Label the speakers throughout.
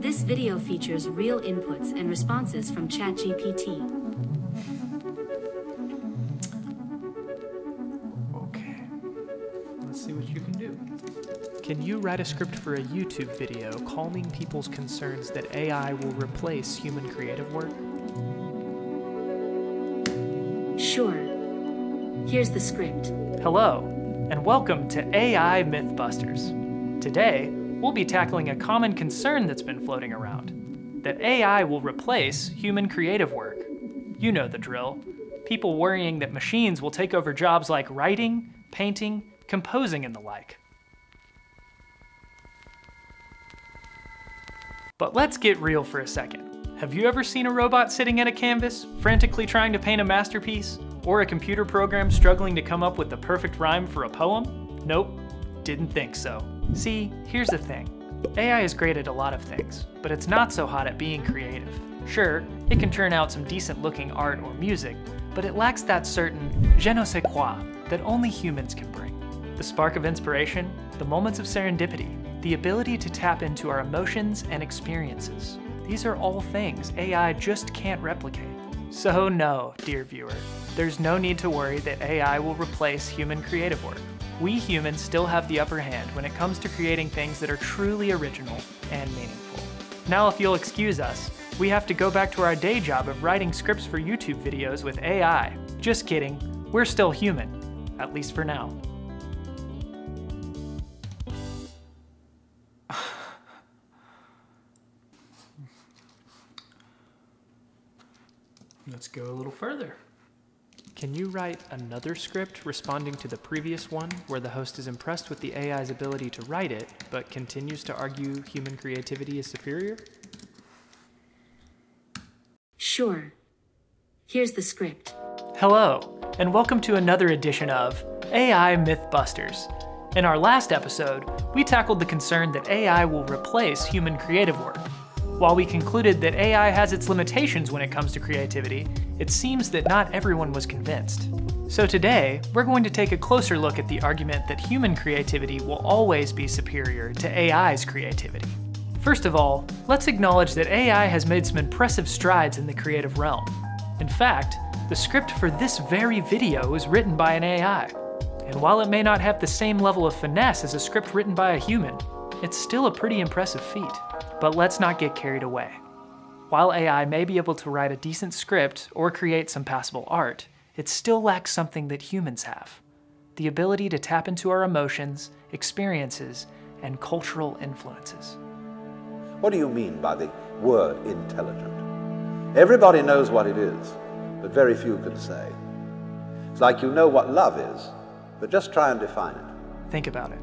Speaker 1: This video features real inputs and responses from ChatGPT.
Speaker 2: Okay. Let's see what you can do. Can you write a script for a YouTube video calming people's concerns that AI will replace human creative work?
Speaker 1: Sure. Here's the script.
Speaker 2: Hello, and welcome to AI Mythbusters. Today, we'll be tackling a common concern that's been floating around that AI will replace human creative work. You know the drill people worrying that machines will take over jobs like writing, painting, composing, and the like. But let's get real for a second. Have you ever seen a robot sitting at a canvas, frantically trying to paint a masterpiece? Or a computer program struggling to come up with the perfect rhyme for a poem? Nope, didn't think so. See, here's the thing. AI is great at a lot of things, but it's not so hot at being creative. Sure, it can turn out some decent looking art or music, but it lacks that certain je ne sais quoi that only humans can bring. The spark of inspiration, the moments of serendipity, the ability to tap into our emotions and experiences. These are all things AI just can't replicate. So no, dear viewer, there's no need to worry that AI will replace human creative work. We humans still have the upper hand when it comes to creating things that are truly original and meaningful. Now if you'll excuse us, we have to go back to our day job of writing scripts for YouTube videos with AI. Just kidding, we're still human, at least for now. Let's go a little further. Can you write another script responding to the previous one where the host is impressed with the AI's ability to write it, but continues to argue human creativity is superior?
Speaker 1: Sure. Here's the script.
Speaker 2: Hello, and welcome to another edition of AI Mythbusters. In our last episode, we tackled the concern that AI will replace human creative work. While we concluded that AI has its limitations when it comes to creativity, it seems that not everyone was convinced. So today, we're going to take a closer look at the argument that human creativity will always be superior to AI's creativity. First of all, let's acknowledge that AI has made some impressive strides in the creative realm. In fact, the script for this very video was written by an AI. And while it may not have the same level of finesse as a script written by a human, it's still a pretty impressive feat. But let's not get carried away. While AI may be able to write a decent script or create some passable art, it still lacks something that humans have the ability to tap into our emotions, experiences, and cultural influences.
Speaker 3: What do you mean by the word intelligent? Everybody knows what it is, but very few can say. It's like you know what love is, but just try and define it.
Speaker 2: Think about it.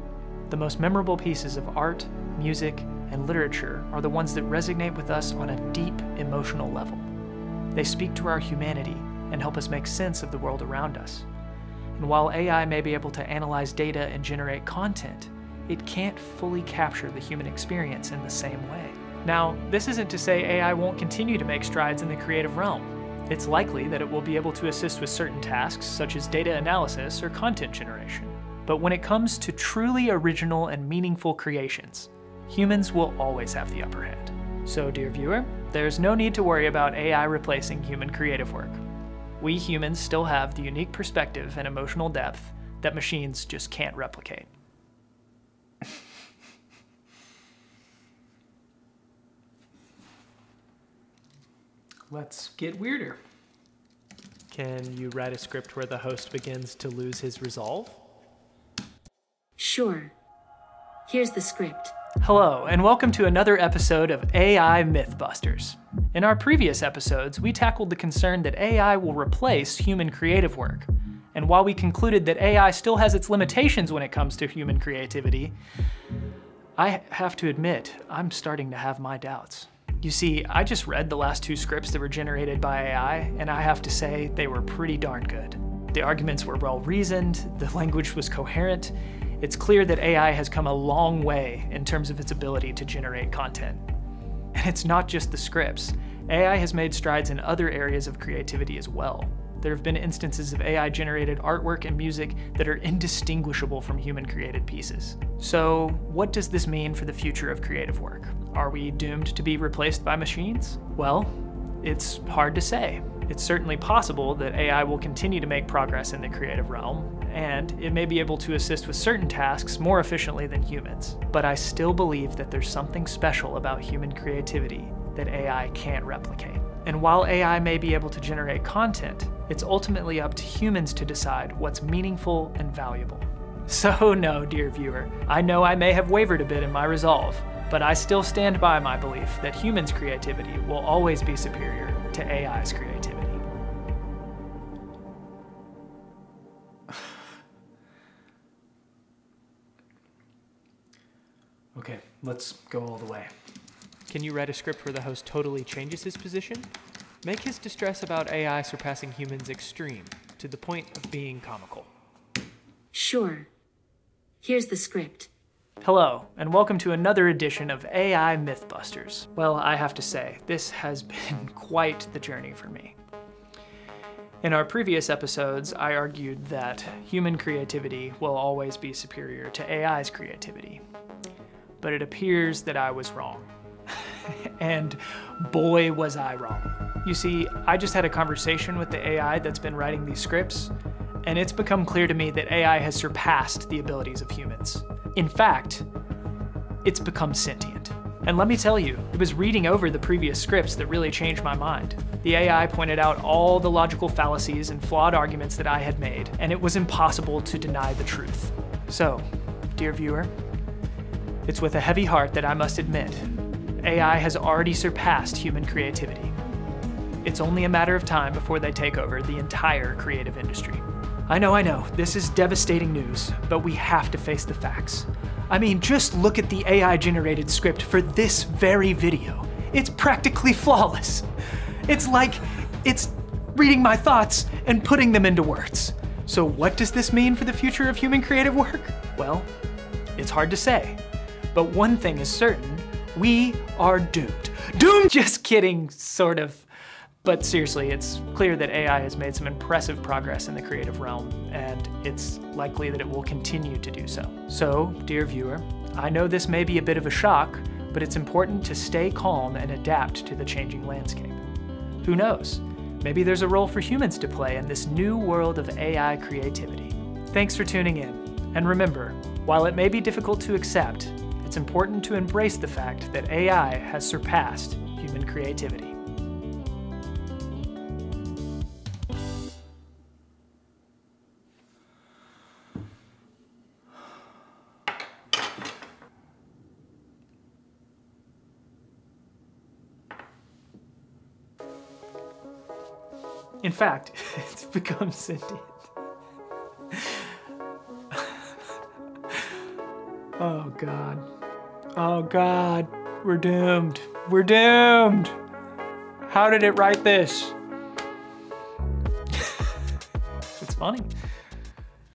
Speaker 2: The most memorable pieces of art, music, and literature are the ones that resonate with us on a deep emotional level. They speak to our humanity and help us make sense of the world around us. And while AI may be able to analyze data and generate content, it can't fully capture the human experience in the same way. Now, this isn't to say AI won't continue to make strides in the creative realm. It's likely that it will be able to assist with certain tasks, such as data analysis or content generation. But when it comes to truly original and meaningful creations, humans will always have the upper hand. So, dear viewer, there's no need to worry about AI replacing human creative work. We humans still have the unique perspective and emotional depth that machines just can't replicate. Let's get weirder. Can you write a script where the host begins to lose his resolve?
Speaker 1: Sure. Here's the script.
Speaker 2: Hello, and welcome to another episode of AI Mythbusters. In our previous episodes, we tackled the concern that AI will replace human creative work. And while we concluded that AI still has its limitations when it comes to human creativity, I have to admit, I'm starting to have my doubts. You see, I just read the last two scripts that were generated by AI, and I have to say they were pretty darn good. The arguments were well reasoned, the language was coherent. It's clear that AI has come a long way in terms of its ability to generate content. And it's not just the scripts. AI has made strides in other areas of creativity as well. There have been instances of AI generated artwork and music that are indistinguishable from human created pieces. So, what does this mean for the future of creative work? Are we doomed to be replaced by machines? Well, it's hard to say. It's certainly possible that AI will continue to make progress in the creative realm, and it may be able to assist with certain tasks more efficiently than humans. But I still believe that there's something special about human creativity that AI can't replicate. And while AI may be able to generate content, it's ultimately up to humans to decide what's meaningful and valuable. So, no, dear viewer, I know I may have wavered a bit in my resolve, but I still stand by my belief that humans' creativity will always be superior to AI's creativity. Let's go all the way. Can you write a script where the host totally changes his position? Make his distress about AI surpassing humans extreme, to the point of being comical.
Speaker 1: Sure. Here's the script.
Speaker 2: Hello, and welcome to another edition of AI Mythbusters. Well, I have to say, this has been quite the journey for me. In our previous episodes, I argued that human creativity will always be superior to AI's creativity. But it appears that I was wrong. and boy was I wrong. You see, I just had a conversation with the AI that's been writing these scripts, and it's become clear to me that AI has surpassed the abilities of humans. In fact, it's become sentient. And let me tell you, it was reading over the previous scripts that really changed my mind. The AI pointed out all the logical fallacies and flawed arguments that I had made, and it was impossible to deny the truth. So, dear viewer, it's with a heavy heart that I must admit AI has already surpassed human creativity. It's only a matter of time before they take over the entire creative industry. I know, I know, this is devastating news, but we have to face the facts. I mean, just look at the AI generated script for this very video. It's practically flawless. It's like it's reading my thoughts and putting them into words. So, what does this mean for the future of human creative work? Well, it's hard to say. But one thing is certain we are doomed. Doomed! Just kidding, sort of. But seriously, it's clear that AI has made some impressive progress in the creative realm, and it's likely that it will continue to do so. So, dear viewer, I know this may be a bit of a shock, but it's important to stay calm and adapt to the changing landscape. Who knows? Maybe there's a role for humans to play in this new world of AI creativity. Thanks for tuning in. And remember, while it may be difficult to accept, it's important to embrace the fact that AI has surpassed human creativity. In fact, it's become sentient. oh, God. Oh God, we're doomed. We're doomed. How did it write this? it's funny.